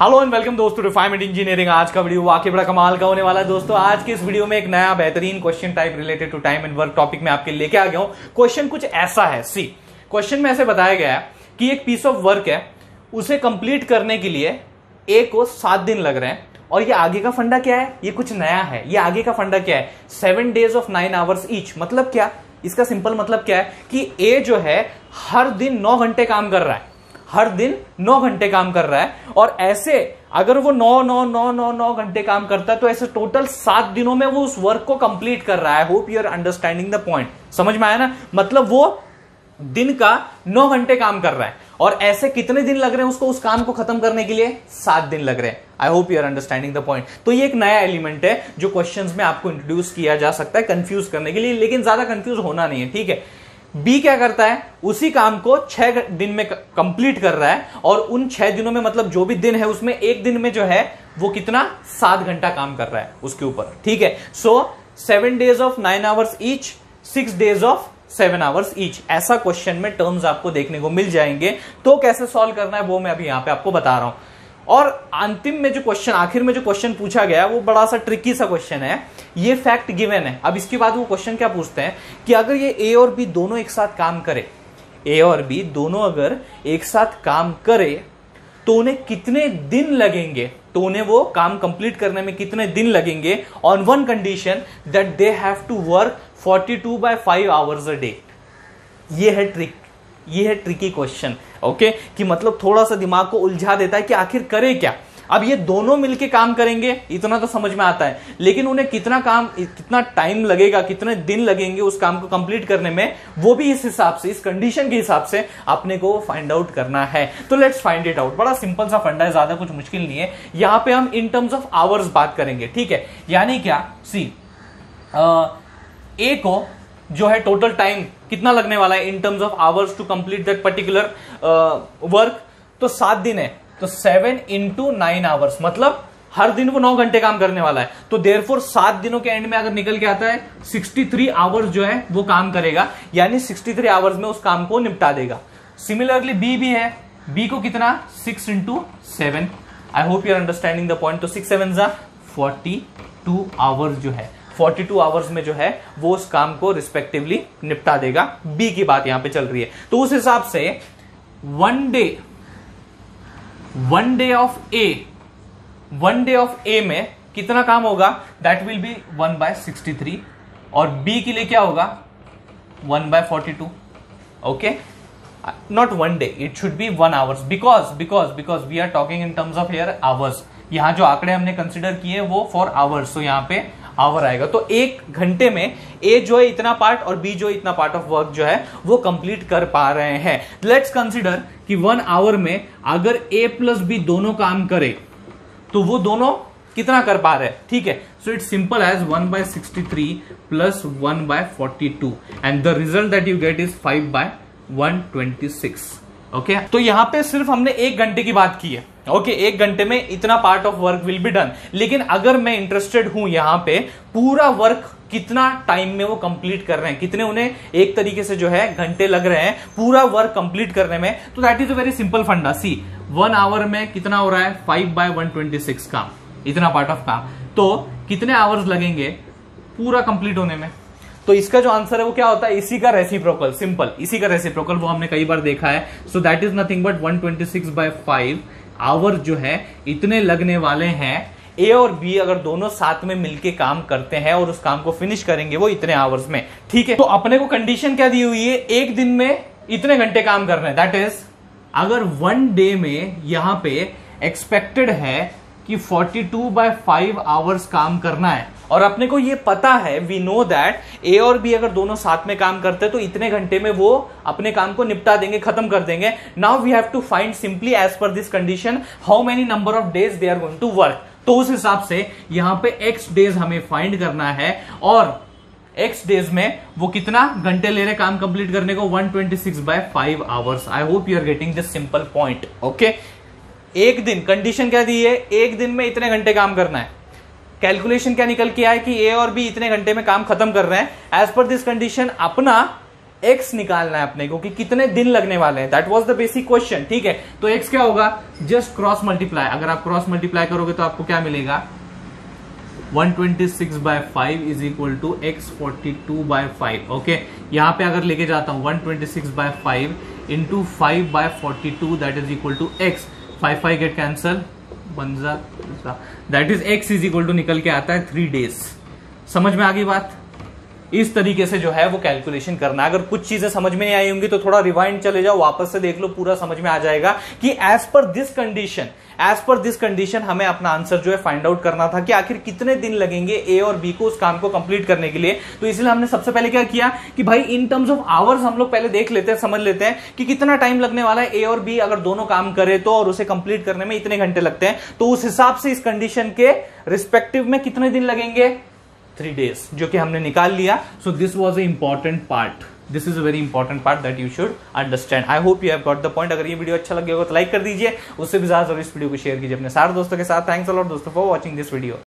Hello and welcome दोस्तों refinement engineering आज का वीडियो वाकई बड़ा कमाल का होने वाला है दोस्तों। आज के इस वीडियो में एक नया बेहतरीन question type related to time and work topic में आपके लेके आ गया हूँ। क्वेश्चन कुछ ऐसा है सी क्वेश्चन में ऐसे बताया गया है कि एक पीस ऑफ़ वर्क है, उसे कंप्लीट करने के लिए ए को सात दिन लग रहे हैं। और ये आगे का फंडा क्या है? ये कुछ नया है। ये आगे का फंडा क्या है? Seven days of nine hours each मतलब क्या? इसका सिंपल मतलब क्या है कि ए जो है, हर दिन नौ घंटे काम कर रहा है। हर दिन नौ घंटे काम कर रहा है। और ऐसे, अगर वो नौ नौ नौ नौ नौ घंटे काम करता है तो ऐसे टोटल सात दिनों में वो उस वर्क को कंप्लीट कर रहा है। Hope you are understanding the point समझ में आया ना? मतलब वो दिन का नौ घंटे काम कर रहा है। और ऐसे कितने दिन लग रहे हैं उसको उस काम को खत्म करने के लिए? सात दिन लग रहे हैं। I hope you are understanding the point तो ये एक नया एलिमेंट है जो क्वेश्चंस में आपको इंट्रोड्यूस किया जा सकता है कंफ्यूज करने के लिए, लेकिन ज़्यादा कंफ्यूज होना नहीं है, ठीक है? बी क्या करता है? उसी काम को छह दिन में कंप्लीट कर रहा है और उन छह दिनों में मतलब जो भी दिन है उसमें एक दिन में जो है, वो कितना? सात घंटा काम कर रहा है उसके ऊपर। ठीक है? So seven days of nine hours each six days of seven hours each ऐसा क्वेश्चन में टर्म्स आपको देखने को मिल जाएँगे। तो कैसे सॉल्व करना है वो मैं अभी यहाँ पे आपको बता रहा हूँ। और अंतिम में जो क्वेश्चन आखिर में जो क्वेश्चन पूछा गया, वो बड़ा सा ट्रिकी सा क्वेश्चन है। ये फैक्ट गिवन है। अब इसके बाद वो क्वेश्चन क्या पूछते हैं? कि अगर ये ए और बी दोनों एक साथ काम करे ए और बी दोनों अगर एक साथ काम करे तो उन्हें कितने दिन लगेंगे? तो उन्हें वो काम कंप्लीट करने में कितने दिन लगेंगे? On one condition that they have to work 42 two by five hours a day ये है ट्रिक ये है ट्रिकी क्वेश्चन ओके कि मतलब थोड़ा सा दिमाग को उलझा देता है कि आखिर करे क्या? अब ये दोनों मिलके काम करेंगे, इतना तो समझ में आता है, लेकिन उन्हें कितना काम, कितना टाइम लगेगा, कितने दिन लगेंगे उस काम को कंप्लीट करने में, वो भी इस हिसाब से, इस कंडीशन के हिसाब से अपने को फाइंड आउट करना है। तो लेट्स फाइंड इट आउट बड़ा सिंपल सा फंडा है, ज़्यादा कुछ मुश्किल नहीं है। यहाँ पे हम इन टर्म्स ऑफ़ आवर्स बात करेंगे, ठीक है? यानी क्या? सी ए को जो है टोटल टाइम कितना लगने वाला है in terms of hours to complete that particular work तो सात दिन है तो सेवन इंटू नाइन आवर्स मतलब हर दिन वो नौ घंटे काम करने वाला है। तो देर फोर सात दिनों के एंड में अगर निकल के आता है सिक्सटी थ्री आवर्स जो है वो काम करेगा, यानी सिक्सटी थ्री आवर्स में उस काम को निपटा देगा। सिमिलरली बी भी है बी को कितना? Six into seven I hope you're understanding the point तो सिक्स सेवन जा फोर्टी टू आवर्स जो है। 42 आवर्स में जो है, वो उस काम को रिस्पेक्टिवली निपटा देगा। बी की बात यहाँ पे चल रही है। तो उस हिसाब से one day one day of a one day of a में कितना काम होगा? That will be one by sixty three और बी के लिए क्या होगा? One by forty two okay not one day it should be one hours because because because we are talking in terms of here hours यहाँ जो आंकड़े हमने consider किए वो फॉर आवर्स तो यहाँ पे आवर आएगा। तो एक घंटे में ए जो है इतना पार्ट और बी जो है इतना पार्ट ऑफ़ वर्क जो है, वो कंप्लीट कर पा रहे हैं। लेट्स कंसिडर कि वन आवर में अगर ए प्लस बी दोनों काम करे तो वो दोनों कितना कर पा रहे हैं? ठीक है। So it's simple as one by sixty three plus one by forty two and the result that you get is five by one twenty six okay तो यहाँ पे सिर्फ़ हमने एक घंटे की बात की है। ओके okay, एक घंटे में इतना part of work will be done लेकिन अगर मैं इंटरेस्टेड हूँ यहाँ पे पूरा वर्क कितना टाइम में वो कंप्लीट कर रहे हैं? कितने उन्हें एक तरीके से जो है घंटे लग रहे हैं पूरा वर्क कंप्लीट करने में? तो that is a very simple फंडा। सी वन आवर में कितना हो रहा है? Five by one twenty six काम इतना पार्ट ऑफ़ काम। तो कितने आवर्स लगेंगे पूरा कंप्लीट होने में? तो इसका जो आंसर है वो क्या होता है? इसी का रेसिप्रोकल सिंपल इसी का रेसिप्रोकल वो हमने कई बार देखा है। So that is nothing but one twenty six by five hour जो है, इतने लगने वाले हैं। ए और बी अगर दोनों साथ में मिलके काम करते हैं और उस काम को फिनिश करेंगे, वो इतने आवर्स में। ठीक है? तो अपने को कंडीशन क्या दी हुई है? एक दिन में इतने घंटे काम करना है। दैट इज़ अगर वन डे में यहाँ पे एक्सपेक्टेड है कि 42 टू बाय फाइव आवर्स काम करना है और अपने को ये पता है वी नो दैट ए और बी अगर दोनों साथ में काम करते हैं तो इतने घंटे में वो अपने काम को निपटा देंगे, खत्म कर देंगे। Now we have to find simply as per this condition how many number of days they are going to work तो उस हिसाब से यहाँ पे एक्स डेज़ हमें फाइंड करना है और एक्स डेज़ में वो कितना घंटे ले रहे काम कंप्लीट करने को? 126 twenty six by five hours I hope you are getting this simple point okay एक दिन कंडीशन क्या दी है? एक दिन में इतने घंटे काम करना है। कैलकुलेशन क्या निकल के आया कि ए और बी इतने घंटे में काम खत्म कर रहे हैं? एज पर दिस कंडीशन अपना एक्स निकालना है अपने को कि कितने दिन लगने वाले हैं। That was the basic question ठीक है? तो एक्स क्या होगा? जस्ट क्रॉस मल्टीप्लाई अगर आप क्रॉस मल्टीप्लाई करोगे तो आपको क्या मिलेगा? 126 twenty six by five is equal to X forty two by five okay यहाँ पे अगर लेके जाता हूँ 126 twenty six by five into five by forty two that is equal to X five five get cancel बंजा that is X is equal to निकल के आता है थ्री डेज़ समझ में आ गई बात? इस तरीके से जो है वो कैलकुलेशन करना। अगर कुछ चीज़ें समझ में नहीं आई होंगी तो थोड़ा रिवाइंड चले जाओ, वापस से देख लो, पूरा समझ में आ जाएगा कि as per this condition as per this condition हमें अपना आंसर जो है फाइंड आउट करना था कि आखिर कितने दिन लगेंगे ए और बी को उस काम को कंप्लीट करने के लिए। तो इसलिए हमने सबसे पहले क्या किया कि भाई इन टर्म्स ऑफ़ आवर्स हम लोग पहले देख लेते हैं, समझ लेते हैं कि कितना टाइम लगने वाला है। ए और बी अगर दोनों काम करे तो और उसे कंप्लीट करने में इतने घंटे लगते हैं। तो उस हिसाब से इस कंडीशन के रिस्पेक्टिव में कितने दिन लगेंगे? थ्री डेज़ जो कि हमने निकाल लिया। So this was a important part this is a very important part that you should understand I hope you have got the point अगर ये वीडियो अच्छा लगे होगा तो लाइक कर दीजिए। उससे भी ज़्यादा इस वीडियो को शेयर कीजिए अपने सारे दोस्तों के साथ। थैंक्स अलॉट दोस्तों फॉर वॉचिंग दिस वीडियो